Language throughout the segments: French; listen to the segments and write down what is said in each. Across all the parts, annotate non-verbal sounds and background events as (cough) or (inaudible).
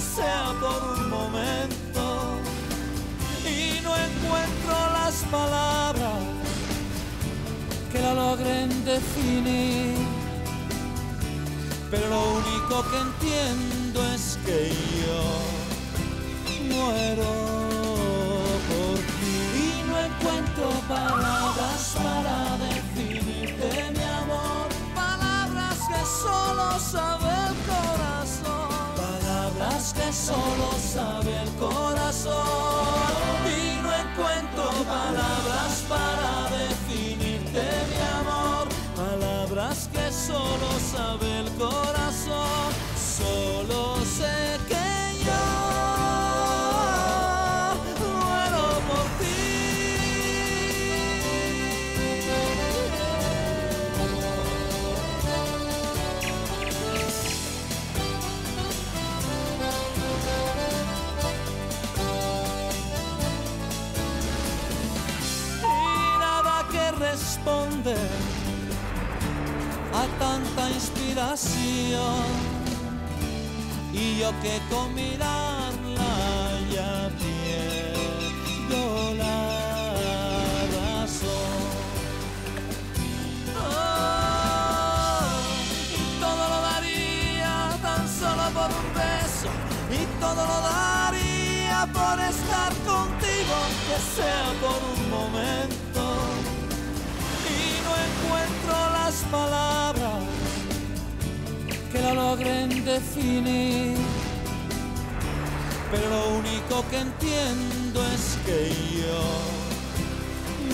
sea por un momento. Y no encuentro las palabras que la logren definir. Pero lo único que entiendo es que yo muero por ti. Y no encuentro palabras para definirte, mi amor. Palabras que solo sabe el corazón. Que solo sabe el corazón. Y no encuentro palabras para definirte, mi amor. Palabras que solo sabe el corazón. Solo a tanta inspiración y yo que con mirarla ya pierdo la razón. Oh, y todo lo daría tan solo por un beso y todo lo daría por estar contigo, que sea por un momento. Palabras que lo logren definir. Pero lo único que entiendo es que yo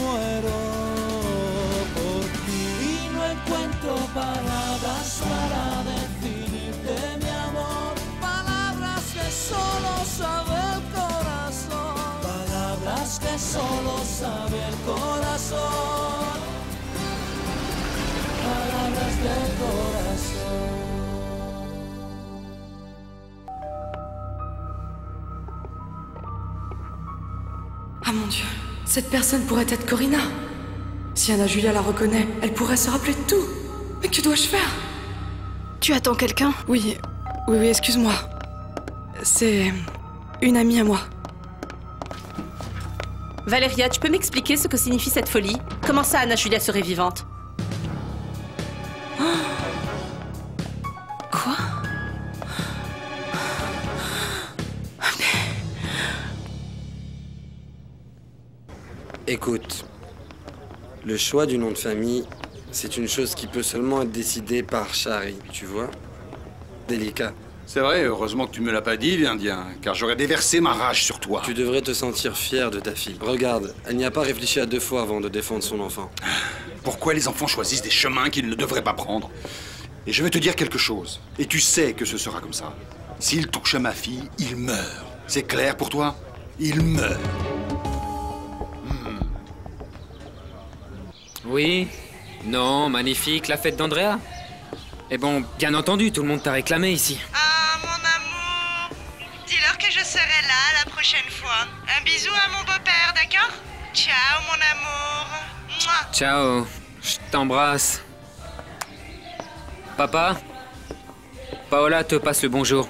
muero por ti. Y no encuentro palabras para definirte, mi amor. Palabras que solo sabe el corazón. Palabras que solo sabe el corazón. Palabras del corazón. Ah mon dieu, cette personne pourrait être Corinna. Si Anna Julia la reconnaît, elle pourrait se rappeler de tout. Mais que dois-je faire? Tu attends quelqu'un? Oui, oui, oui, excuse-moi. C'est une amie à moi. Valéria, tu peux m'expliquer ce que signifie cette folie? Comment ça, Anna Julia serait vivante? Écoute, le choix du nom de famille, c'est une chose qui peut seulement être décidée par Shari, tu vois? Délicat. C'est vrai, heureusement que tu me l'as pas dit, l'Indien, car j'aurais déversé ma rage sur toi. Tu devrais te sentir fier de ta fille. Regarde, elle n'y a pas réfléchi à deux fois avant de défendre son enfant. Pourquoi les enfants choisissent des chemins qu'ils ne devraient pas prendre? Et je vais te dire quelque chose, et tu sais que ce sera comme ça. S'il touche à ma fille, il meurt. C'est clair pour toi? Il meurt. Oui, non, magnifique, la fête d'Andrea. Et bon, bien entendu, tout le monde t'a réclamé ici. Ah, mon amour Dis-leur que je serai là la prochaine fois. Un bisou à mon beau-père, d'accord? Ciao, mon amour Mouah. Ciao, je t'embrasse. Papa? Paola te passe le bonjour.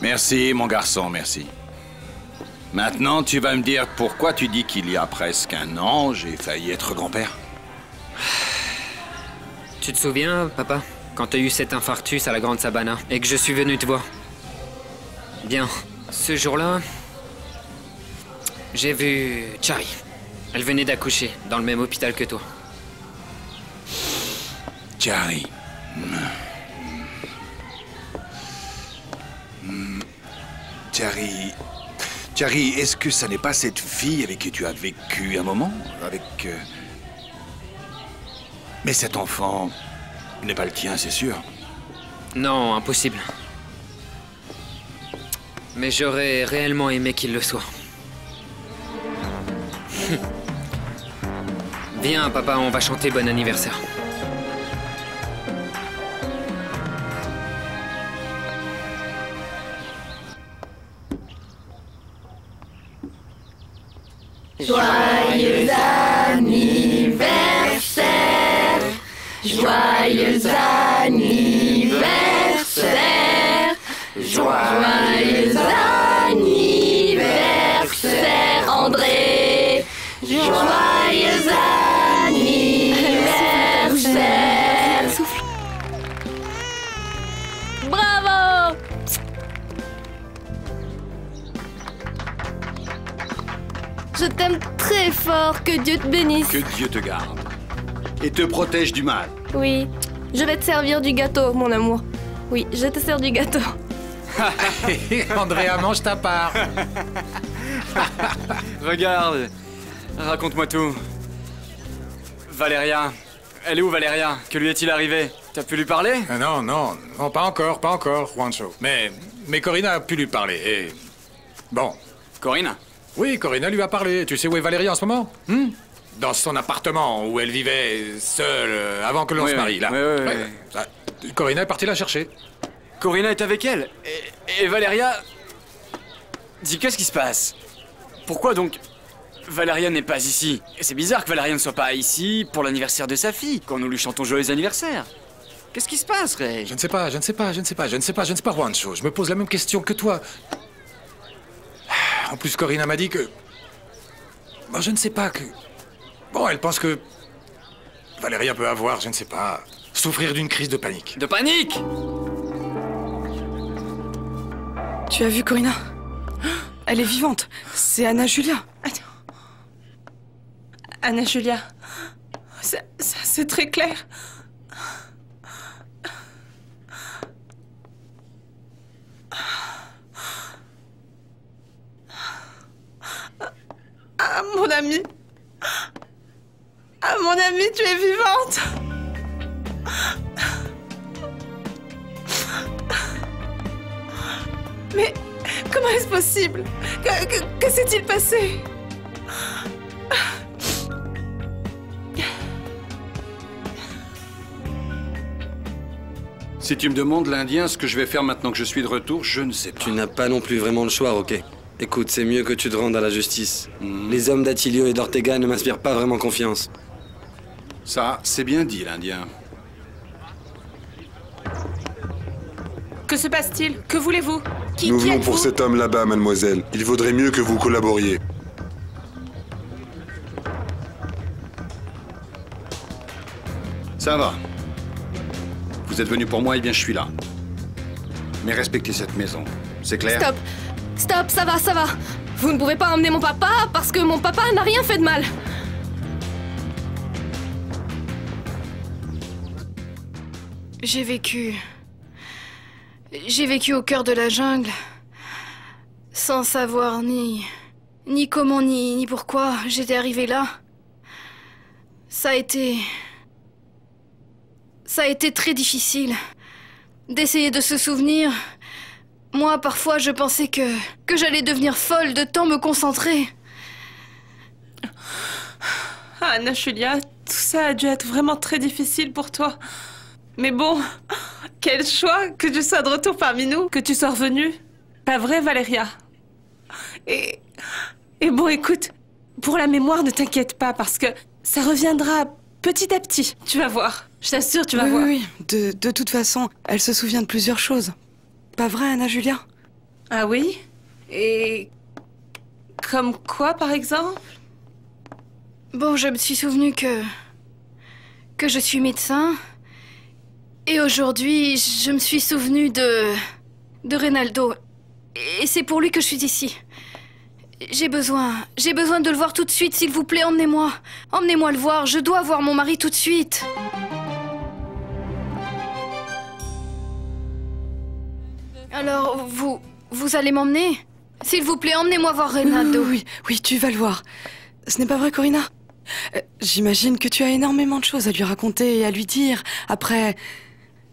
Merci, mon garçon, merci. Maintenant, tu vas me dire pourquoi tu dis qu'il y a presque un an, j'ai failli être grand-père. Tu te souviens, papa, quand t'as eu cet infarctus à la Grande Sabana et que je suis venu te voir? Bien, ce jour-là, j'ai vu Chari. Elle venait d'accoucher dans le même hôpital que toi. Chari. Chari. Chari, est-ce que ça n'est pas cette fille avec qui tu as vécu un moment Avec. euh, Mais cet enfant n'est pas le tien, c'est sûr. Non, impossible. Mais j'aurais réellement aimé qu'il le soit. Viens, papa, on va chanter bon anniversaire. Joyeux anniversaire. Joyeux anniversaire. Joyeux anniversaire André. Joyeux Je t'aime très fort, que Dieu te bénisse. Que Dieu te garde. Et te protège du mal. Oui, je vais te servir du gâteau, mon amour. Oui, je te sers du gâteau. (laughs) Andrea, mange ta part. (laughs) Regarde, raconte-moi tout. Valéria, elle est où Valéria? Que lui est-il arrivé? T'as pu lui parler? Ah Non, non, non, pas encore, pas encore, Juancho. Mais, mais Corinna a pu lui parler et... Bon. Corinna Oui, Corinna lui a parlé. Tu sais où est Valérie en ce moment hmm Dans son appartement où elle vivait seule euh, avant que l'on Oui, se marie, là. Oui, oui. Ah, Corinna est partie la chercher. Corinna est avec elle Et, et Valéria Dis, qu'est-ce qui se passe? Pourquoi donc Valéria n'est pas ici? C'est bizarre que Valéria ne soit pas ici pour l'anniversaire de sa fille, quand nous lui chantons joyeux anniversaire. Qu'est-ce qui se passe, Ray? Je ne sais pas, je ne sais pas, je ne sais pas, je ne sais pas, je ne sais pas, Juancho. Je me pose la même question que toi. En plus, Corinna m'a dit que... Bon, je ne sais pas que... Bon, elle pense que... Valéria peut avoir, je ne sais pas, souffrir d'une crise de panique. De panique Tu as vu Corinna Elle est vivante. C'est Anna Julia. Anna Julia. Ça, ça, c'est très clair. Ah, mon ami. Ah, mon ami, tu es vivante. Mais comment est-ce possible? Que, que- que s'est-il passé? Si tu me demandes, l'Indien, ce que je vais faire maintenant que je suis de retour, je ne sais pas. Tu n'as pas non plus vraiment le choix, ok Écoute, c'est mieux que tu te rendes à la justice. Les hommes d'Attilio et d'Ortega ne m'inspirent pas vraiment confiance. Ça, c'est bien dit, l'Indien. Que se passe-t-il? Que voulez-vous? Qui, Nous qui venons pour cet homme là-bas, mademoiselle. Il vaudrait mieux que vous collaboriez. Ça va. Vous êtes venu pour moi, et bien je suis là. Mais respectez cette maison. C'est clair? Stop Stop, ça va, ça va Vous ne pouvez pas emmener mon papa parce que mon papa n'a rien fait de mal J'ai vécu. J'ai vécu au cœur de la jungle. Sans savoir ni. ni comment, ni, ni pourquoi j'étais arrivée là. Ça a été. Ça a été très difficile. D'essayer de se souvenir. Moi, parfois, je pensais que. que j'allais devenir folle de tant me concentrer. Ah, Anna Julia, tout ça a dû être vraiment très difficile pour toi. Mais bon, quel choix que tu sois de retour parmi nous, que tu sois revenue. Pas vrai, Valéria? Et. Et bon, écoute, pour la mémoire, ne t'inquiète pas, parce que ça reviendra petit à petit. Tu vas voir. Je t'assure, tu vas oui, voir. oui, oui. De, de toute façon, elle se souvient de plusieurs choses. Pas vrai, Anna Julia? Ah oui? Et. Comme quoi, par exemple? Bon, je me suis souvenu que. que je suis médecin. Et aujourd'hui, je me suis souvenu de. de Reynaldo. Et c'est pour lui que je suis ici. J'ai besoin. J'ai besoin de le voir tout de suite, s'il vous plaît, emmenez-moi. Emmenez-moi le voir, je dois voir mon mari tout de suite. Alors, vous. vous allez m'emmener? S'il vous plaît, emmenez-moi voir Reynaldo. oui, oui, oui, tu vas le voir. Ce n'est pas vrai, Corinna Euh, J'imagine que tu as énormément de choses à lui raconter et à lui dire après.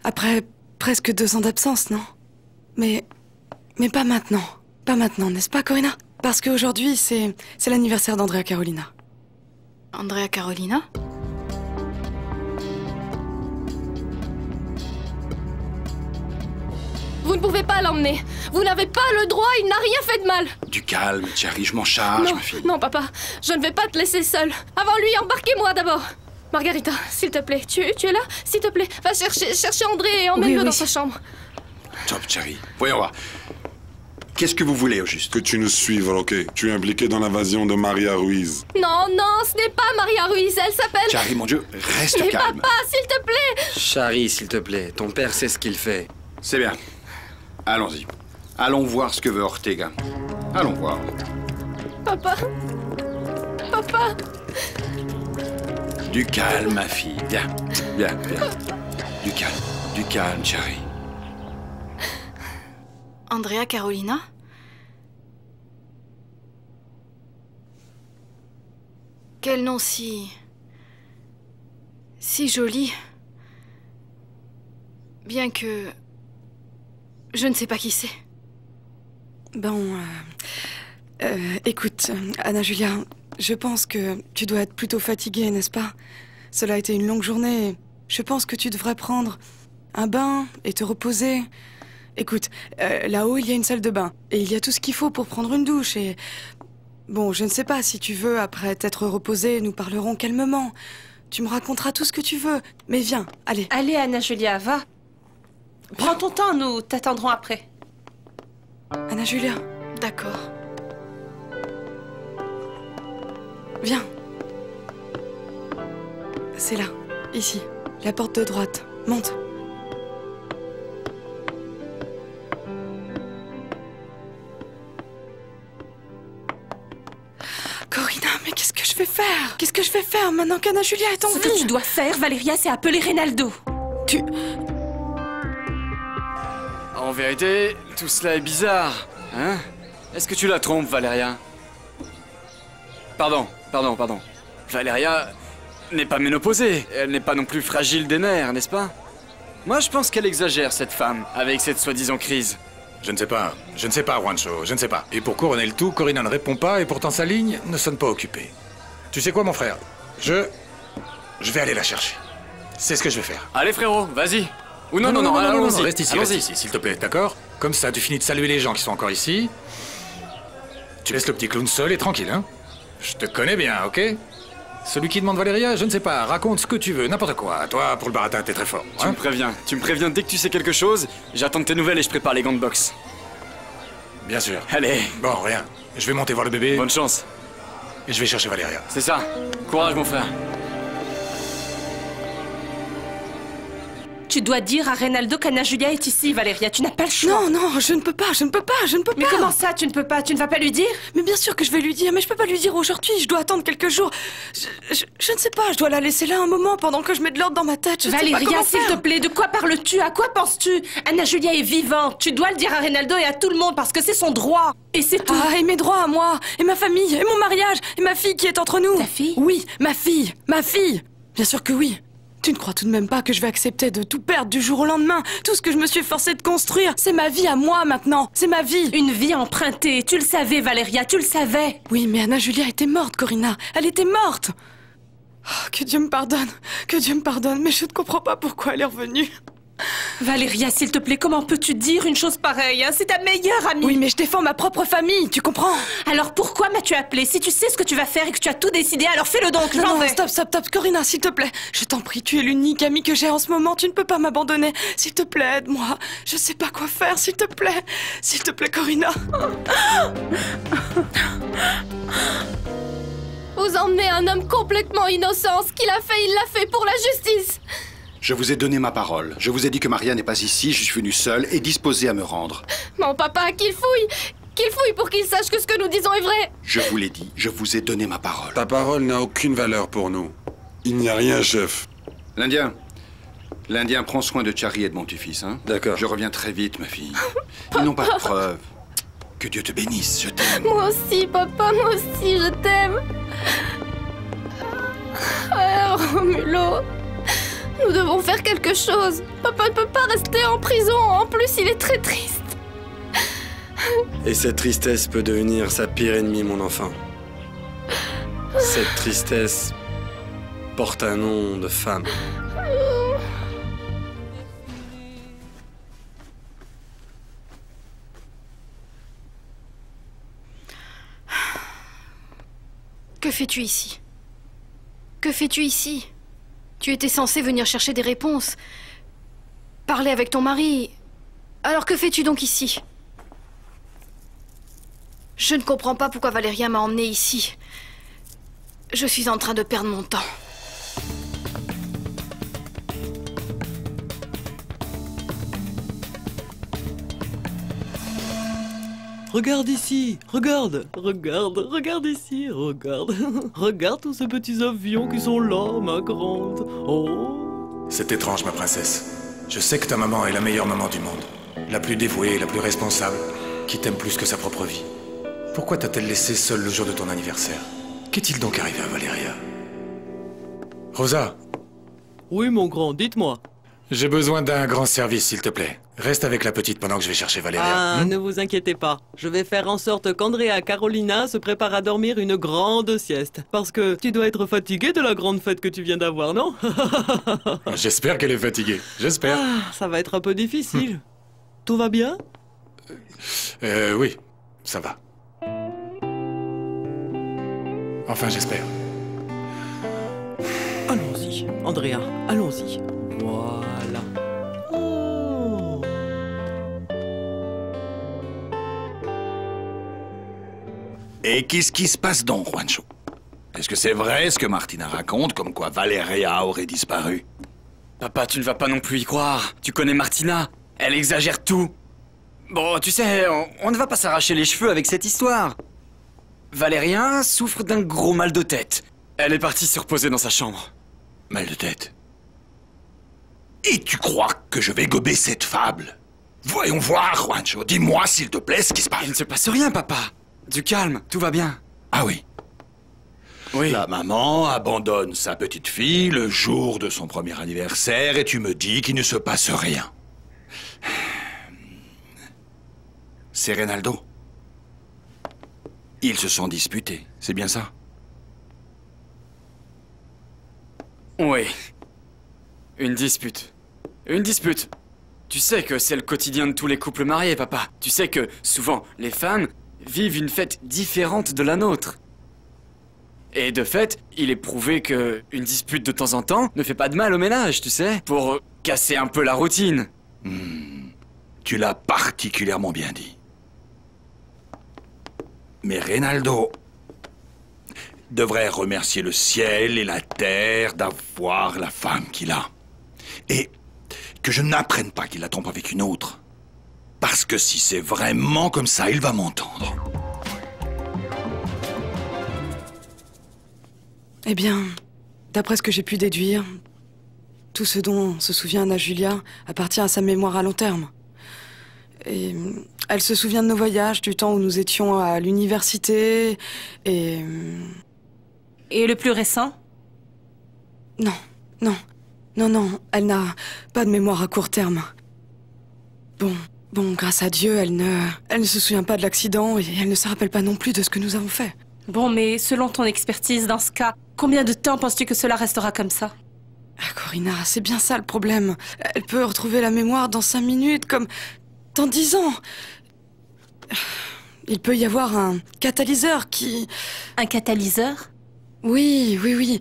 après presque deux ans d'absence, non? Mais. mais pas maintenant. Pas maintenant, n'est-ce pas, Corinna Parce qu'aujourd'hui, c'est. c'est l'anniversaire d'Andrea Carolina. Andrea Carolina? Vous ne pouvez pas l'emmener Vous n'avez pas le droit, il n'a rien fait de mal Du calme, Thierry, je m'en charge, Non, ma fille. non, papa, je ne vais pas te laisser seule. Avant lui, embarquez-moi d'abord. Margarita, s'il te plaît, tu, tu es là? S'il te plaît, va chercher, chercher André et emmène-le Oui, oui. dans sa chambre. Top, Thierry. Voyons voir. Qu'est-ce que vous voulez au juste? Que tu nous suives, ok Tu es impliqué dans l'invasion de Maria Ruiz. Non, non, ce n'est pas Maria Ruiz, elle s'appelle... Charlie, mon Dieu, reste Mais calme. papa, s'il te plaît Charlie, s'il te plaît, ton père sait ce qu'il fait. C'est bien. Allons-y. Allons voir ce que veut Ortega. Allons voir. Papa Papa Du calme, ma fille. Viens, viens, viens. Du calme, du calme, chérie. Andrea Carolina? Quel nom si. si joli. Bien que. Je ne sais pas qui c'est. Bon, euh, euh, écoute, Anna Julia, je pense que tu dois être plutôt fatiguée, n'est-ce pas? Cela a été une longue journée. Je pense que tu devrais prendre un bain et te reposer. Écoute, euh, là-haut, il y a une salle de bain. Et il y a tout ce qu'il faut pour prendre une douche et... Bon, je ne sais pas si tu veux, après t'être reposée, nous parlerons calmement. Tu me raconteras tout ce que tu veux. Mais viens, allez. Allez, Anna Julia, va. Prends ton temps, nous t'attendrons après. Anna Julia, D'accord. viens. C'est là, ici. La porte de droite. Monte. Corinna, mais qu'est-ce que je vais faire? Qu'est-ce que je vais faire maintenant qu'Anna Julia est en Ce vie? que tu dois faire, Valéria, c'est appeler Reynaldo. Tu... En vérité, tout cela est bizarre. Hein? Est-ce que tu la trompes, Valéria? Pardon, pardon, pardon. Valéria n'est pas ménopausée. Elle n'est pas non plus fragile des nerfs, n'est-ce pas? Moi, je pense qu'elle exagère, cette femme, avec cette soi-disant crise. Je ne sais pas. Je ne sais pas, Juancho. Je ne sais pas. Et pour couronner le tout, Corinna ne répond pas et pourtant sa ligne ne sonne pas occupée. Tu sais quoi, mon frère? Je. Je vais aller la chercher. C'est ce que je vais faire. Allez, frérot, vas-y. Ou non, non, non, allons-y. Reste ici, reste ici, s'il te plaît, d'accord Comme ça, tu finis de saluer les gens qui sont encore ici. Tu laisses le petit clown seul et tranquille, hein Je te connais bien, ok Celui qui demande Valéria, je ne sais pas, raconte ce que tu veux, n'importe quoi. Toi, pour le baratin, t'es très fort. Tu hein me préviens, tu me préviens dès que tu sais quelque chose. J'attends tes nouvelles et je prépare les gants de boxe. Bien sûr. Allez, Bon, rien. Je vais monter voir le bébé bonne chance. et je vais chercher Valéria. C'est ça. Courage, mon frère. Tu dois dire à Reynaldo qu'Anna Julia est ici, Valéria. Tu n'as pas le choix. Non, non, je ne peux pas, je ne peux pas, je ne peux Mais pas comment ça, tu ne peux pas? Tu ne vas pas lui dire? Mais bien sûr que je vais lui dire, mais je peux pas lui dire aujourd'hui, je dois attendre quelques jours. Je, je- je ne sais pas, je dois la laisser là un moment pendant que je mets de l'ordre dans ma tête. Je Valéria, s'il te plaît, de quoi parles-tu? À quoi penses-tu? Anna Julia est vivante. Tu dois le dire à Reynaldo et à tout le monde parce que c'est son droit. Et c'est tout. Ah, et mes droits à moi, et ma famille, et mon mariage, et ma fille qui est entre nous. Ta fille? Oui, ma fille, ma fille. Bien sûr que oui. Tu ne crois tout de même pas que je vais accepter de tout perdre du jour au lendemain Tout ce que je me suis forcée de construire, c'est ma vie à moi maintenant. C'est ma vie. Une vie empruntée. Tu le savais, Valéria, tu le savais. Oui, mais Anna Julia était morte, Corinna. Elle était morte. Oh, que Dieu me pardonne. Que Dieu me pardonne, mais je ne comprends pas pourquoi elle est revenue. Valéria, s'il te plaît, comment peux-tu dire une chose pareille hein? C'est ta meilleure amie. Oui, mais je défends ma propre famille, tu comprends? Alors pourquoi m'as-tu appelé Si tu sais ce que tu vas faire et que tu as tout décidé, alors fais-le donc. Non, non, vais. stop, stop, stop, Corinna, s'il te plaît. Je t'en prie, tu es l'unique amie que j'ai en ce moment. Tu ne peux pas m'abandonner. S'il te plaît, aide-moi. Je sais pas quoi faire, s'il te plaît. S'il te plaît, Corinna. Vous emmenez un homme complètement innocent. Ce qu'il a fait, il l'a fait pour la justice. Je vous ai donné ma parole. Je vous ai dit que Maria n'est pas ici, je suis venu seul et disposé à me rendre. Mon papa, qu'il fouille Qu'il fouille pour qu'il sache que ce que nous disons est vrai Je vous l'ai dit, je vous ai donné ma parole. Ta parole n'a aucune valeur pour nous. Il n'y a rien, chef. L'Indien. L'Indien prend soin de Charlie et de mon petit-fils, hein D'accord. Je reviens très vite, ma fille. (laughs) Ils n'ont pas de preuves. Que Dieu te bénisse, je t'aime. Moi aussi, papa, moi aussi, je t'aime. Ah, Romulo, nous devons faire quelque chose. Papa ne peut pas rester en prison. En plus, il est très triste. Et cette tristesse peut devenir sa pire ennemie, mon enfant. Cette tristesse porte un nom de femme. Que fais-tu ici? Que fais-tu ici? Tu étais censé venir chercher des réponses. Parler avec ton mari. Alors que fais-tu donc ici? Je ne comprends pas pourquoi Valérien m'a emmené ici. Je suis en train de perdre mon temps. Regarde ici, regarde, regarde, regarde ici, regarde. (laughs) regarde tous ces petits avions qui sont là, ma grande. Oh. C'est étrange, ma princesse. Je sais que ta maman est la meilleure maman du monde. La plus dévouée, la plus responsable, qui t'aime plus que sa propre vie. Pourquoi t'a-t-elle laissé seule le jour de ton anniversaire? Qu'est-il donc arrivé à Valéria Rosa, Oui, mon grand, dites-moi. J'ai besoin d'un grand service, s'il te plaît. Reste avec la petite pendant que je vais chercher Valéria. Ah, Hmm ne vous inquiétez pas. Je vais faire en sorte qu'Andrea Carolina se prépare à dormir une grande sieste. Parce que tu dois être fatigué de la grande fête que tu viens d'avoir, non? (laughs) J'espère qu'elle est fatiguée. J'espère. Ah, ça va être un peu difficile. Tout va bien? Euh, oui, ça va. Enfin, j'espère. Allons-y, Andrea, allons-y. Voilà. Et qu'est-ce qui se passe donc, Juancho Est-ce que c'est vrai ce que Martina raconte, comme quoi Valeria aurait disparu? Papa, tu ne vas pas non plus y croire. Tu connais Martina. Elle exagère tout. Bon, tu sais, on, on ne va pas s'arracher les cheveux avec cette histoire. Valérien souffre d'un gros mal de tête. Elle est partie se reposer dans sa chambre. Mal de tête. Et tu crois que je vais gober cette fable? Voyons voir, Juancho. Dis-moi, s'il te plaît, ce qui se passe. Il ne se passe rien, papa. Du calme, tout va bien. Ah oui. Oui. La maman abandonne sa petite fille le jour de son premier anniversaire et tu me dis qu'il ne se passe rien. C'est Reynaldo. Ils se sont disputés, c'est bien ça? Oui. Une dispute. Une dispute. Tu sais que c'est le quotidien de tous les couples mariés, papa. Tu sais que, souvent, les femmes vivent une fête différente de la nôtre. Et de fait, il est prouvé que une dispute de temps en temps ne fait pas de mal au ménage, tu sais, pour euh, casser un peu la routine. Tu l'as particulièrement bien dit. Mais Reynaldo devrait remercier le ciel et la terre d'avoir la femme qu'il a. Et que je n'apprenne pas qu'il la trompe avec une autre. Parce que si c'est vraiment comme ça, il va m'entendre. Eh bien, d'après ce que j'ai pu déduire, tout ce dont se souvient Anna Julia appartient à sa mémoire à long terme. Et euh, elle se souvient de nos voyages, du temps où nous étions à l'université, et... euh, Et le plus récent? Non, non, non, non, elle n'a pas de mémoire à court terme. Bon, bon, grâce à Dieu, elle ne, elle ne se souvient pas de l'accident et elle ne se rappelle pas non plus de ce que nous avons fait. Bon, mais selon ton expertise dans ce cas, combien de temps penses-tu que cela restera comme ça? Ah, Corinna, c'est bien ça le problème. Elle peut retrouver la mémoire dans cinq minutes, comme dans dix ans. Il peut y avoir un catalyseur qui... Un catalyseur? Oui, oui, oui.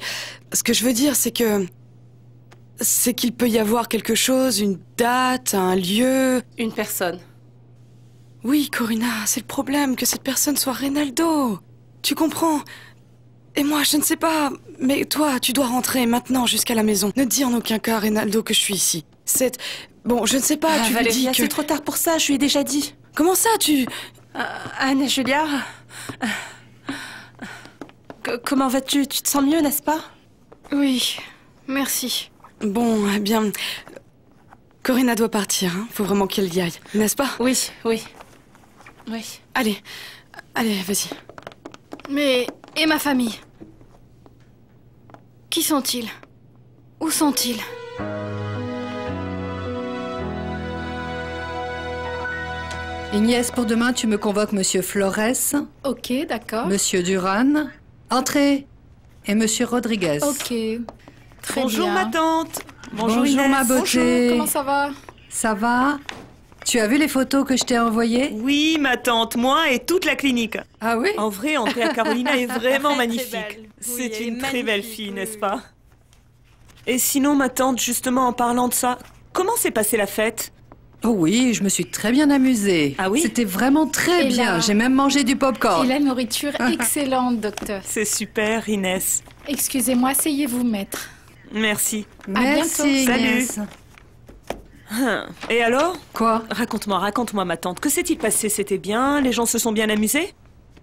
Ce que je veux dire, c'est que... C'est qu'il peut y avoir quelque chose, une date, un lieu... Une personne. Oui, Corinna, c'est le problème que cette personne soit Reynaldo. Tu comprends? Et moi, je ne sais pas, mais toi, tu dois rentrer maintenant jusqu'à la maison. Ne dis en aucun cas à Reynaldo que je suis ici. C'est... Bon, je ne sais pas, Ah, tu lui Valéria, dis que... c'est trop tard pour ça, je lui ai déjà dit. Comment ça, tu... Anne Julia euh, que- Comment vas-tu? Tu te sens mieux, n'est-ce pas? Oui, merci. Bon, eh bien... Corinna doit partir, hein. Faut vraiment qu'elle y aille, n'est-ce pas? Oui, oui. Oui. Allez, allez, vas-y. Mais... Et ma famille? Qui sont-ils? Où sont-ils? Ignès, pour demain, tu me convoques Monsieur Flores, Ok, d'accord. Monsieur Duran, Entrez, et Monsieur Rodriguez. Ok. Très Bonjour bien. ma tante. Bonjour, Bonjour, Inès. ma beauté. Bonjour, comment ça va? Ça va? Tu as vu les photos que je t'ai envoyées? Oui, ma tante, moi et toute la clinique. Ah oui? En vrai, Andrea Carolina est (laughs) vraiment Très magnifique. Oui, C'est une très belle fille, oui, n'est-ce pas? Et sinon, ma tante, justement, en parlant de ça, comment s'est passée la fête? Oh oui, je me suis très bien amusée. Ah oui? C'était vraiment très Et bien. J'ai même mangé du Et popcorn. la nourriture (laughs) excellente, docteur. C'est super, Inès. Excusez-moi, asseyez-vous, maître. Merci. Merci, bientôt. Inès. Hein. Et alors? Quoi? Raconte-moi, raconte-moi, ma tante. Que s'est-il passé? C'était bien? Les gens se sont bien amusés?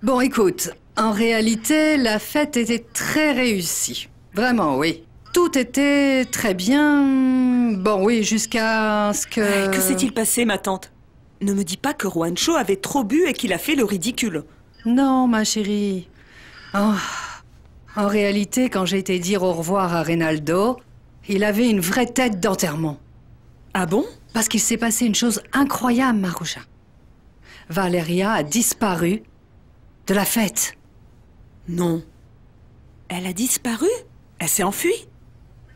Bon, écoute, en réalité, la fête était très réussie. Vraiment, oui. Tout était très bien. Bon, oui, jusqu'à ce que. Que s'est-il passé, ma tante? Ne me dis pas que Juancho avait trop bu et qu'il a fait le ridicule. Non, ma chérie. Oh. En réalité, quand j'ai été dire au revoir à Reynaldo, il avait une vraie tête d'enterrement. Ah bon? Parce qu'il s'est passé une chose incroyable, Maroucha. Valéria a disparu de la fête. Non. Elle a disparu? Elle s'est enfuie?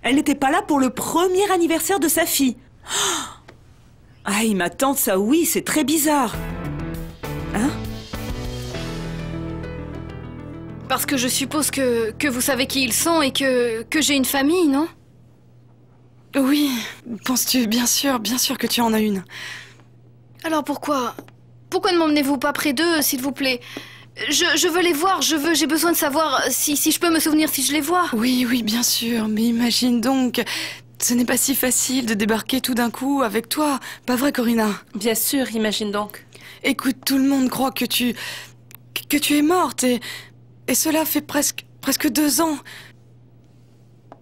Elle n'était pas là pour le premier anniversaire de sa fille. Oh Aïe, ma tante, ça oui, c'est très bizarre. Parce que je suppose que, que vous savez qui ils sont et que, que j'ai une famille, non? Oui, penses-tu Bien sûr, bien sûr que tu en as une. Alors pourquoi Pourquoi ne m'emmenez-vous pas près d'eux, s'il vous plaît? Je, je veux les voir, je veux, j'ai besoin de savoir si, si je peux me souvenir si je les vois. Oui, oui, bien sûr, mais imagine donc, ce n'est pas si facile de débarquer tout d'un coup avec toi, pas vrai, Corinna Bien sûr, imagine donc. Écoute, tout le monde croit que tu. que tu es morte et. Et cela fait presque. presque deux ans.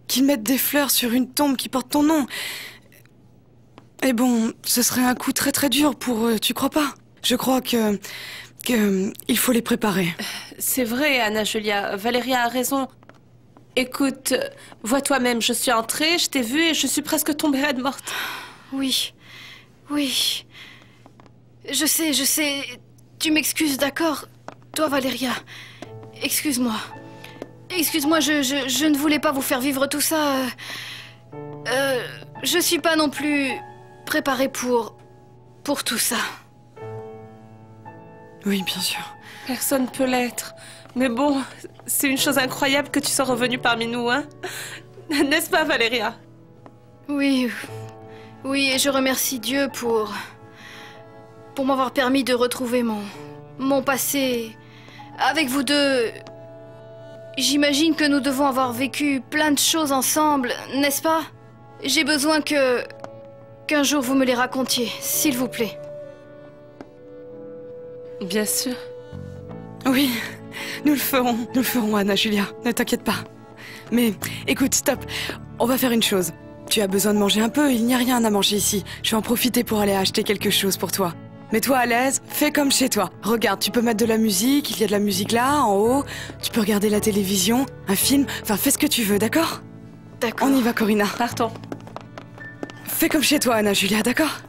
Qu'ils mettent des fleurs sur une tombe qui porte ton nom. Et bon, ce serait un coup très très dur pour eux, tu crois pas? Je crois que. que. il faut les préparer. C'est vrai, Anna Julia. Valéria a raison. Écoute, vois toi-même, je suis entrée, je t'ai vue et je suis presque tombée raide morte. Oui, oui. Je sais, je sais. Tu m'excuses, d'accord? Toi, Valéria. Excuse-moi. Excuse-moi, je, je, je ne voulais pas vous faire vivre tout ça. Euh, euh, je suis pas non plus préparée pour. pour tout ça. Oui, bien sûr. Personne peut l'être. Mais bon, c'est une chose incroyable que tu sois revenue parmi nous, hein (laughs) N'est-ce pas, Valéria? Oui, oui, et je remercie Dieu pour. pour m'avoir permis de retrouver mon. mon passé. Avec vous deux. J'imagine que nous devons avoir vécu plein de choses ensemble, n'est-ce pas? J'ai besoin que. qu'un jour vous me les racontiez, s'il vous plaît. Bien sûr. Oui, nous le ferons, nous le ferons, Anna Julia, ne t'inquiète pas. Mais écoute, stop, on va faire une chose. Tu as besoin de manger un peu, il n'y a rien à manger ici. Je vais en profiter pour aller acheter quelque chose pour toi. Mets-toi à l'aise, fais comme chez toi. Regarde, tu peux mettre de la musique, il y a de la musique là, en haut. Tu peux regarder la télévision, un film, enfin fais ce que tu veux, d'accord? D'accord. On y va, Corinna. Partons. Fais comme chez toi, Anna Julia, d'accord?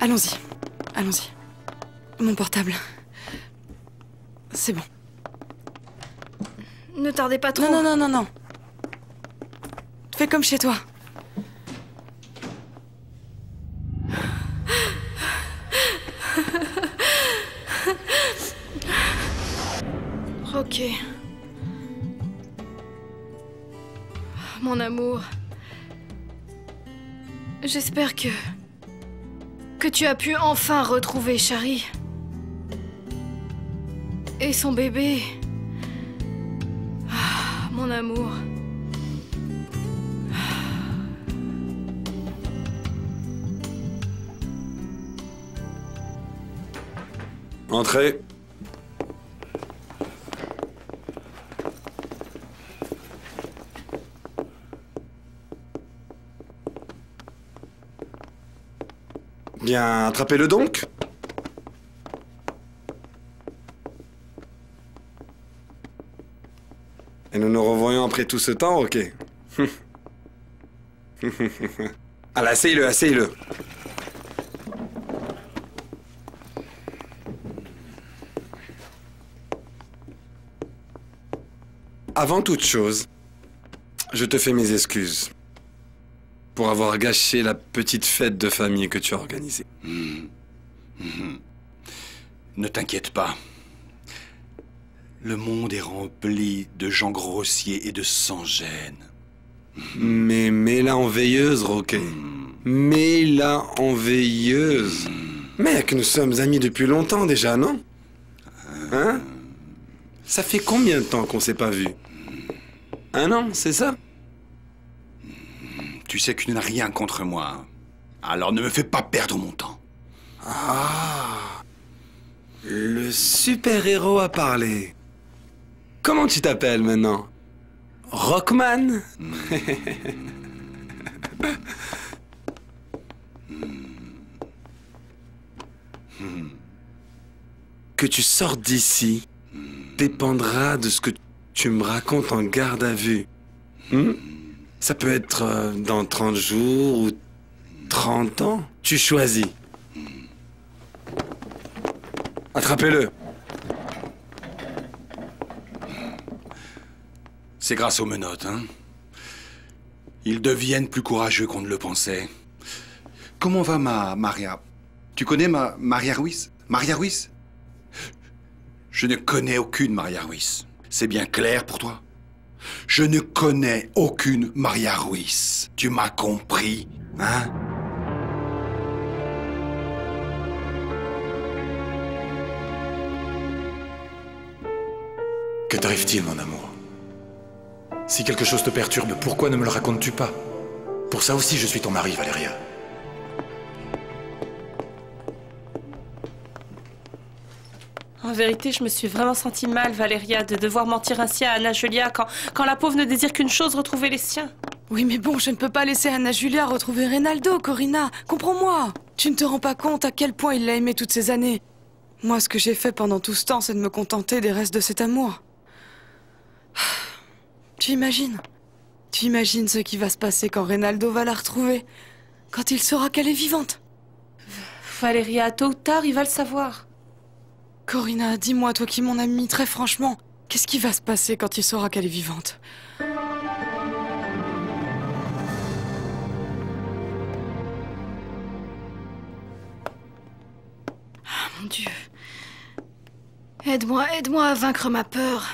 Allons-y, allons-y. Mon portable. C'est bon. Ne tardez pas trop. Non, non, non, non, non. Fais comme chez toi. Ok. Mon amour. J'espère que. que tu as pu enfin retrouver Shari. Et son bébé. Ah, mon amour. Entrez. Bien, attrapez-le donc. Et nous nous revoyons après tout ce temps, ok (laughs) Allez, asseyez-le, asseyez-le. Avant toute chose, je te fais mes excuses pour avoir gâché la petite fête de famille que tu as organisée. Hmm. Mhm. Ne t'inquiète pas. Le monde est rempli de gens grossiers et de sans-gêne. Mais mets-la en veilleuse, Roquet. Mets-la en veilleuse. Mec, nous sommes amis depuis longtemps déjà, non? Hein? Ça fait combien de temps qu'on s'est pas vu? Un an, c'est ça? Tu sais que tu n'as rien contre moi. Alors ne me fais pas perdre mon temps. Ah Le super-héros a parlé. Comment tu t'appelles maintenant? Rockman? (laughs) Que tu sortes d'ici dépendra de ce que tu me racontes en garde à vue. Hmm? Ça peut être euh, dans 30 jours ou 30 ans. Tu choisis. Attrapez-le. C'est grâce aux menottes, hein Ils deviennent plus courageux qu'on ne le pensait. Comment va ma Maria? Tu connais ma Maria Ruiz? Maria Ruiz? Je ne connais aucune Maria Ruiz. C'est bien clair pour toi? Je ne connais aucune Maria Ruiz. Tu m'as compris, hein? Que t'arrive-t-il, mon amour? Si quelque chose te perturbe, pourquoi ne me le racontes-tu pas? Pour ça aussi, je suis ton mari, Valéria. En vérité, je me suis vraiment sentie mal, Valéria, de devoir mentir ainsi à Anna Julia quand, quand la pauvre ne désire qu'une chose, retrouver les siens. Oui, mais bon, je ne peux pas laisser Anna Julia retrouver Reynaldo, Corinna. Comprends-moi. Tu ne te rends pas compte à quel point il l'a aimé toutes ces années. Moi, ce que j'ai fait pendant tout ce temps, c'est de me contenter des restes de cet amour. (sighs) Tu imagines? Tu imagines ce qui va se passer quand Reynaldo va la retrouver? Quand il saura qu'elle est vivante? Valéria, tôt ou tard, il va le savoir. Corinna, dis-moi, toi qui es mon amie, très franchement, qu'est-ce qui va se passer quand il saura qu'elle est vivante? Ah, mon Dieu. Aide-moi, aide-moi à vaincre ma peur.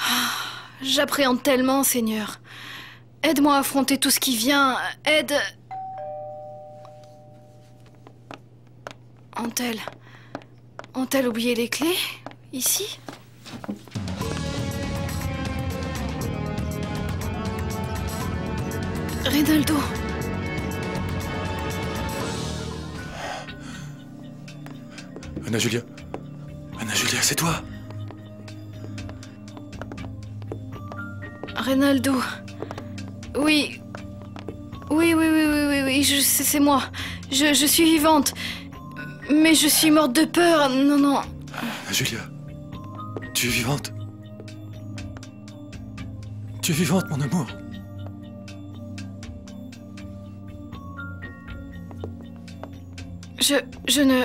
Ah, J'appréhende tellement, Seigneur. Aide-moi à affronter tout ce qui vient. Aide. Ont-elles. Ont-elles oublié les clés Ici? Rinaldo. Anna Julia Anna Julia, c'est toi Rinaldo. Oui. Oui, oui, oui, oui, oui, oui, c'est moi. Je, je suis vivante. Mais je suis morte de peur. Non, non. Anna Julia, tu es vivante Tu es vivante, mon amour Je. Je ne.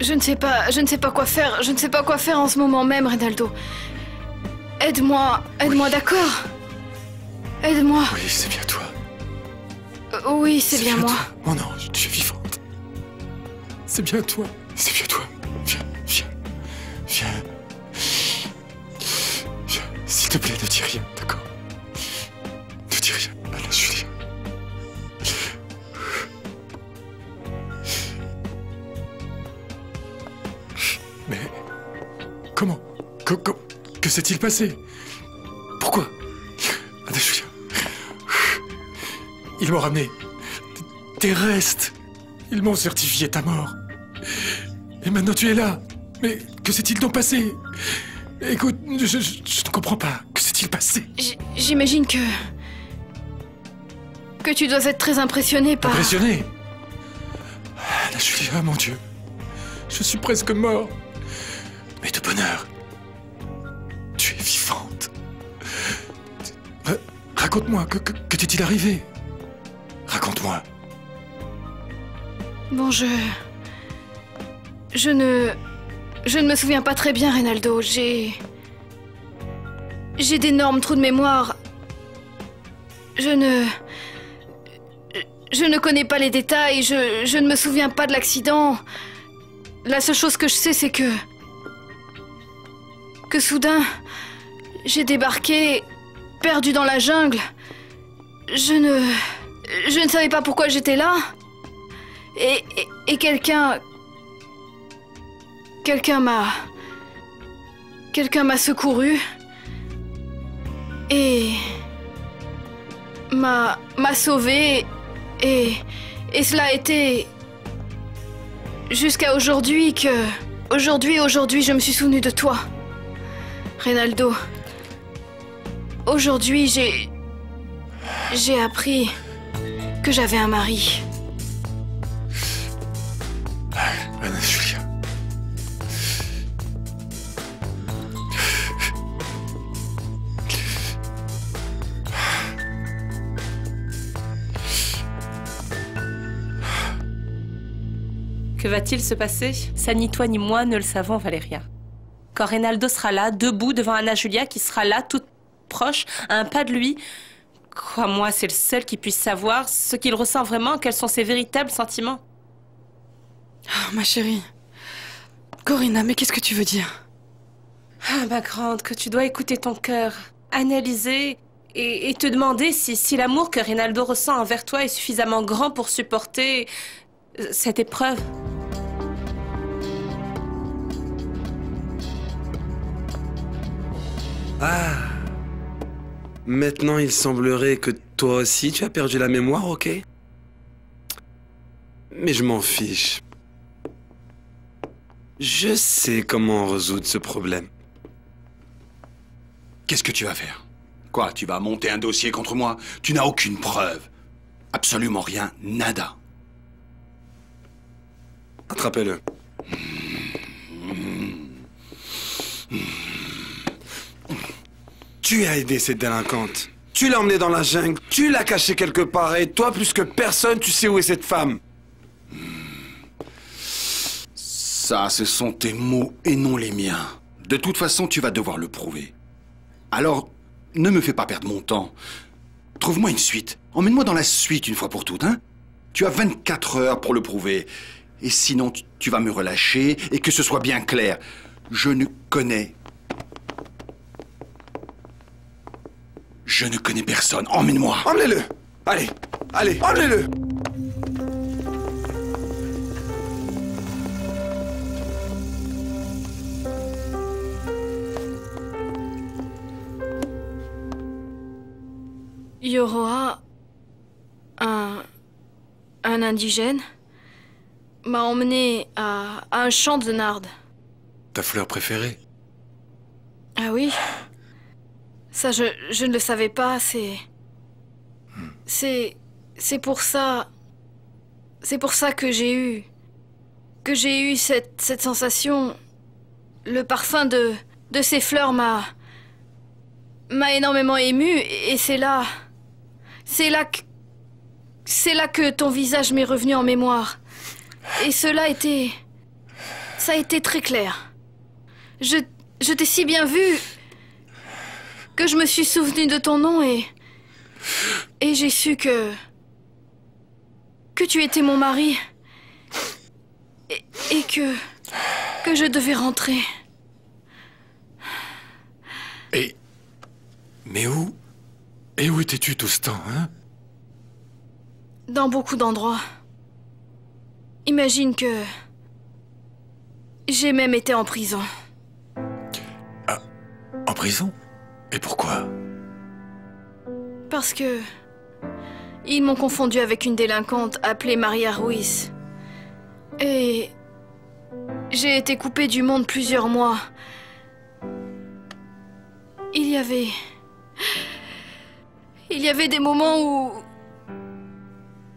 Je ne sais pas. Je ne sais pas quoi faire. Je ne sais pas quoi faire en ce moment même, Rinaldo. Aide-moi. Aide-moi, d'accord Aide-moi. Oui, c'est bien toi. Euh, Oui, c'est bien, moi. toi. Mon ange, tu es vivante. C'est bien toi. C'est bien toi. Viens, viens. Viens. Viens. S'il te plaît, ne dis rien, d'accord? Ne dis rien, Anna Julia. Mais comment? Que, que, que s'est-il passé? Pourquoi? Anna Julia. Ils m'ont ramené tes restes. Ils m'ont certifié ta mort. Et maintenant tu es là. Mais que s'est-il donc passé? Écoute, je, je- je ne comprends pas. Que s'est-il passé? J'imagine que. Que tu dois être très impressionné par. Impressionné? Anna Julia, mon Dieu. Je suis presque mort. Mais de bonheur. Tu es vivante. Euh, Raconte-moi, que, que- que t'est-il arrivé? Raconte-moi. Bon, je. Je ne. Je ne me souviens pas très bien, Reynaldo. J'ai. J'ai d'énormes trous de mémoire. Je ne. Je ne connais pas les détails, je, je ne me souviens pas de l'accident. La seule chose que je sais, c'est que. Que soudain. J'ai débarqué, perdu dans la jungle. Je ne. Je ne savais pas pourquoi j'étais là. Et, et, et quelqu'un. Quelqu'un m'a. Quelqu'un m'a secouru. Et. m'a. m'a sauvé. Et. Et cela a été. Jusqu'à aujourd'hui que. Aujourd'hui, aujourd'hui, je me suis souvenu de toi. Reynaldo. Aujourd'hui, j'ai. J'ai appris que j'avais un mari. Que va-t-il se passer? Ça, ni toi ni moi ne le savons, Valéria. Quand Reynaldo sera là, debout devant Anna Julia, qui sera là, toute proche, à un pas de lui, crois-moi, c'est le seul qui puisse savoir ce qu'il ressent vraiment, quels sont ses véritables sentiments. Oh, ma chérie. Corinna, mais qu'est-ce que tu veux dire? Ah, ma grande, que tu dois écouter ton cœur, analyser et, et te demander si, si l'amour que Reynaldo ressent envers toi est suffisamment grand pour supporter euh, cette épreuve. Ah. Maintenant, il semblerait que toi aussi tu as perdu la mémoire, ok? Mais je m'en fiche. Je sais comment résoudre ce problème. Qu'est-ce que tu vas faire? Quoi, tu vas monter un dossier contre moi? Tu n'as aucune preuve. Absolument rien, nada. Attrapez-le. Tu as aidé cette délinquante. Tu l'as emmenée dans la jungle, tu l'as cachée quelque part, et toi, plus que personne, tu sais où est cette femme. Ça, ce sont tes mots et non les miens. De toute façon, tu vas devoir le prouver. Alors, ne me fais pas perdre mon temps. Trouve-moi une suite. Emmène-moi dans la suite une fois pour toutes, hein Tu as 24 heures pour le prouver. Et sinon, tu vas me relâcher et que ce soit bien clair. Je ne connais. Je ne connais personne. Emmène-moi. Emmenez-le. Allez, allez, emmenez-le. Yoroha, un. un indigène, m'a emmené à, à un champ de nardes. Ta fleur préférée? Ah oui Ça, je, ne le savais pas, c'est. C'est. C'est pour ça. C'est pour ça que j'ai eu. Que j'ai eu cette, cette sensation. Le parfum de. de ces fleurs m'a. m'a énormément ému, et c'est là. C'est là que. C'est là que ton visage m'est revenu en mémoire. Et cela était. Ça a été très clair. Je, je t'ai si bien vu que je me suis souvenu de ton nom et. Et j'ai su que. que tu étais mon mari. Et, et que. que je devais rentrer. Et. Mais où Et où étais-tu tout ce temps, hein? Dans beaucoup d'endroits. Imagine que. J'ai même été en prison. En prison? Et pourquoi Parce que. Ils m'ont confondu avec une délinquante appelée Maria Ruiz. Et. J'ai été coupée du monde plusieurs mois. Il y avait. Il y avait des moments où.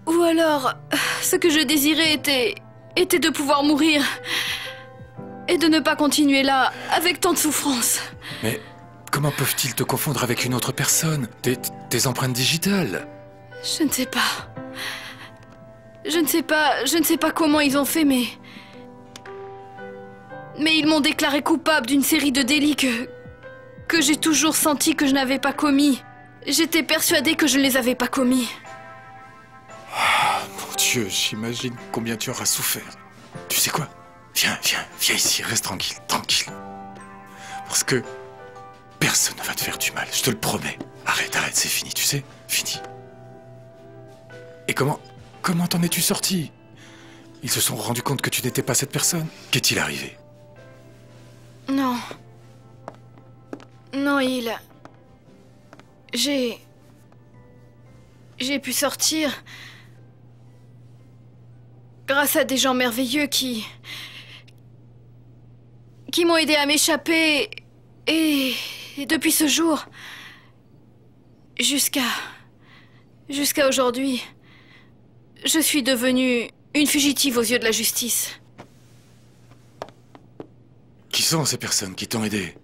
Ou alors. Ce que je désirais était. était de pouvoir mourir. Et de ne pas continuer là, avec tant de souffrance. Mais comment peuvent-ils te confondre avec une autre personne? Tes, tes empreintes digitales Je ne sais pas. Je ne sais pas, je ne sais pas comment ils ont fait, mais. Mais ils m'ont déclaré coupable d'une série de délits que. que j'ai toujours senti que je n'avais pas commis. J'étais persuadée que je ne les avais pas commis. Mon Dieu, j'imagine combien tu auras souffert. Tu sais quoi? Viens, viens, viens ici, reste tranquille, tranquille. Parce que personne ne va te faire du mal, je te le promets. Arrête, arrête, c'est fini, tu sais Fini. Et comment. Comment t'en es-tu sorti? Ils se sont rendus compte que tu n'étais pas cette personne Qu'est-il arrivé? Non. Non, il... J'ai... J'ai pu sortir... Grâce à des gens merveilleux qui... qui m'ont aidé à m'échapper. Et... et depuis ce jour... Jusqu'à... Jusqu'à aujourd'hui... Je suis devenue une fugitive aux yeux de la justice. Qui sont ces personnes qui t'ont aidé?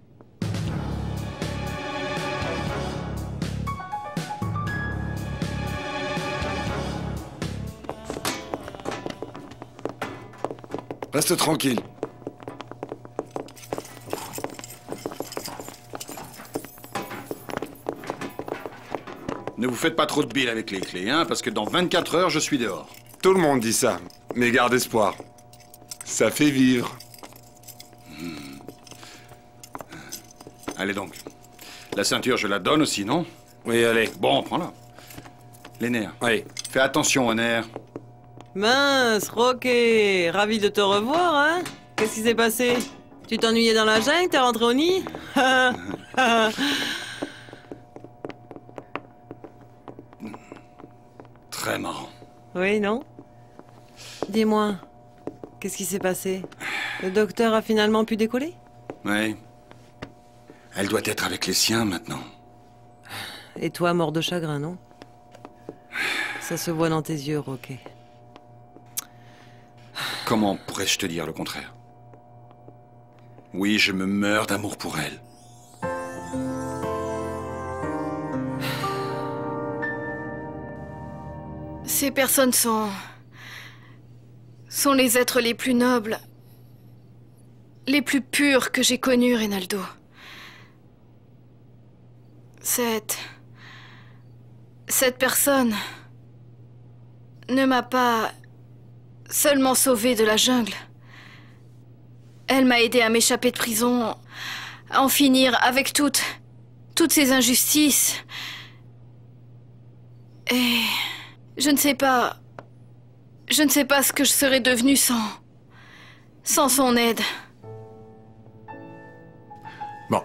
Reste tranquille. Ne vous faites pas trop de billes avec les clés, hein, parce que dans 24 heures, je suis dehors. Tout le monde dit ça, mais garde espoir. Ça fait vivre. Allez donc. La ceinture, je la donne aussi, non? Oui, allez. Bon, prends-la. Les nerfs. Oui. Fais attention aux nerfs. Mince, Rocket Ravi de te revoir, hein Qu'est-ce qui s'est passé? Tu t'ennuyais dans la jungle T'es rentré au nid? (laughs) (laughs) Très marrant. Oui, non? Dis-moi, qu'est-ce qui s'est passé? Le docteur a finalement pu décoller? Oui. Elle doit être avec les siens maintenant. Et toi, mort de chagrin, non? Ça se voit dans tes yeux, Rocket. Comment pourrais-je te dire le contraire? Oui, je me meurs d'amour pour elle. Ces personnes sont. sont les êtres les plus nobles, les plus purs que j'ai connus, Reynaldo. Cette. Cette personne ne m'a pas seulement sauvé de la jungle. Elle m'a aidé à m'échapper de prison, à en finir avec toutes. toutes ces injustices. Et. Je ne sais pas. Je ne sais pas ce que je serais devenue sans. sans son aide. Bon,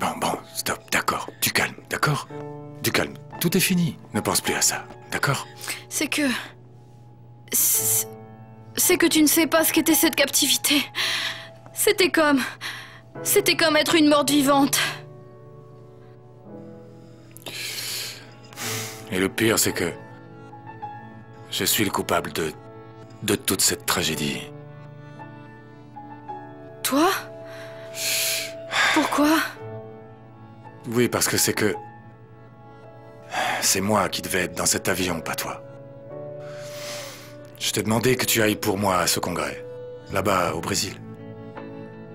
bon, bon, stop, d'accord. Du calme, d'accord? Du calme. Tout est fini. Ne pense plus à ça, d'accord? C'est que. c'est- C'est que tu ne sais pas ce qu'était cette captivité. C'était comme. C'était comme être une morte vivante. Et le pire, c'est que. Je suis le coupable de. de toute cette tragédie. Toi? Pourquoi? Oui, parce que c'est que. C'est moi qui devais être dans cet avion, pas toi. Je t'ai demandé que tu ailles pour moi à ce congrès. Là-bas, au Brésil.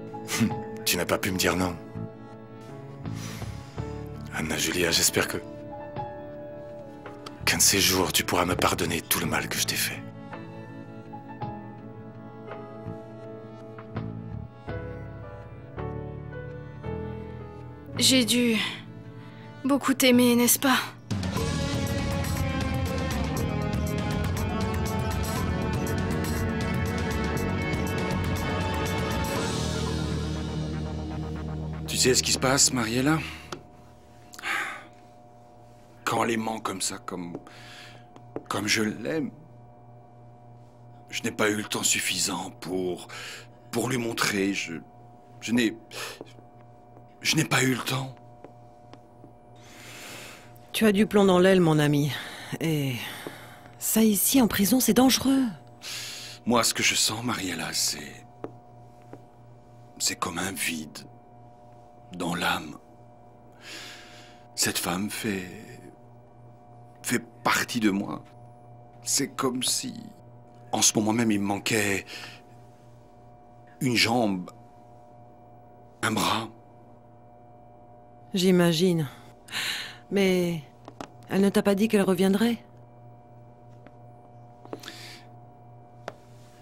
(laughs) tu n'as pas pu me dire non. Anna Julia, j'espère que. Qu'un de ces jours, tu pourras me pardonner tout le mal que je t'ai fait. J'ai dû. beaucoup t'aimer, n'est-ce pas? Tu sais ce qui se passe, Mariella? Quand elle aimant comme ça, comme. comme je l'aime, je n'ai pas eu le temps suffisant pour. pour lui montrer. Je. je n'ai. je n'ai pas eu le temps. Tu as du plomb dans l'aile, mon ami. Et. Ça ici, en prison, c'est dangereux. Moi, ce que je sens, Mariella, c'est. c'est comme un vide dans l'âme. Cette femme fait. Partie de moi. C'est comme si. En ce moment même, il me manquait. une jambe. un bras. J'imagine. Mais. Elle ne t'a pas dit qu'elle reviendrait?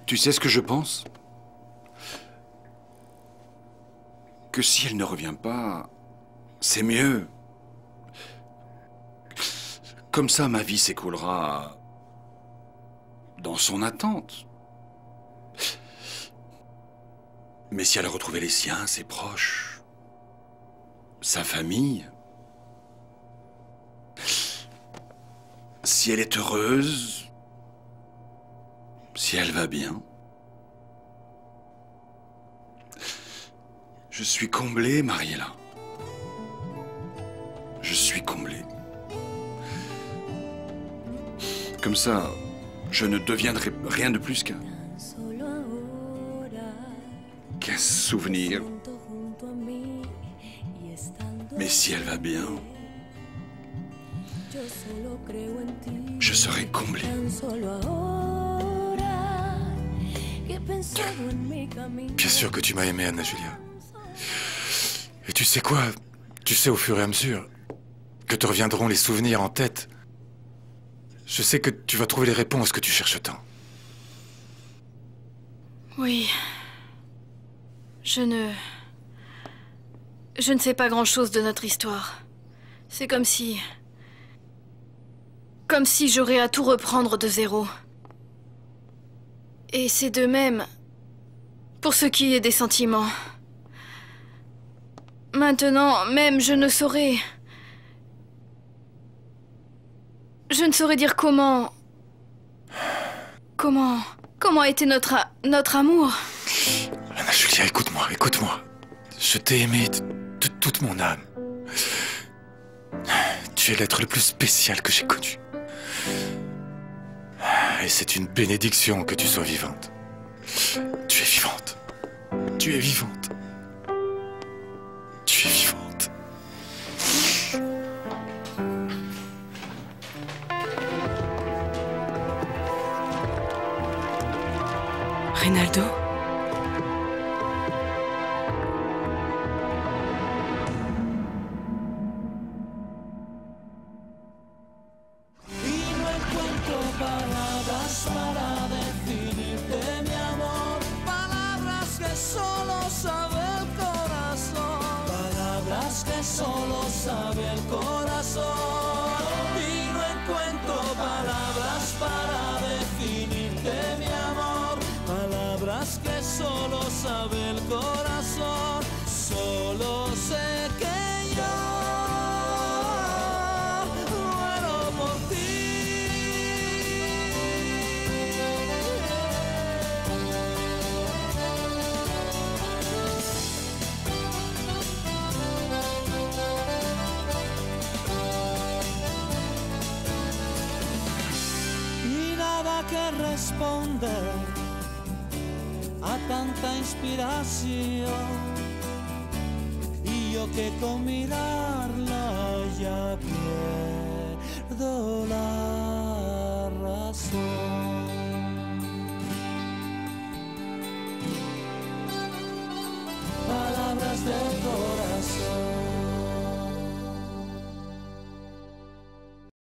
Tu sais ce que je pense? Que si elle ne revient pas, c'est mieux. Comme ça, ma vie s'écoulera dans son attente. Mais si elle a retrouvé les siens, ses proches, sa famille, si elle est heureuse, si elle va bien, je suis comblé, Mariella. Je suis comblé. Comme ça, je ne deviendrai rien de plus qu'un qu'un souvenir. Mais si elle va bien, je serai comblé. Bien sûr que tu m'as aimé, Anna Julia. Et tu sais quoi? Tu sais au fur et à mesure que te reviendront les souvenirs en tête. Je sais que tu vas trouver les réponses que tu cherches tant. Oui. Je ne... Je ne sais pas grand-chose de notre histoire. C'est comme si... Comme si j'aurais à tout reprendre de zéro. Et c'est de même pour ce qui est des sentiments. Maintenant, même, je ne saurais... Je ne saurais dire comment... Comment... Comment était notre... notre amour Anna Julia, écoute-moi, écoute-moi. Je t'ai aimé de toute mon âme. Tu es l'être le plus spécial que j'ai connu. Et c'est une bénédiction que tu sois vivante. Tu es vivante. Tu es vivante. Rinaldo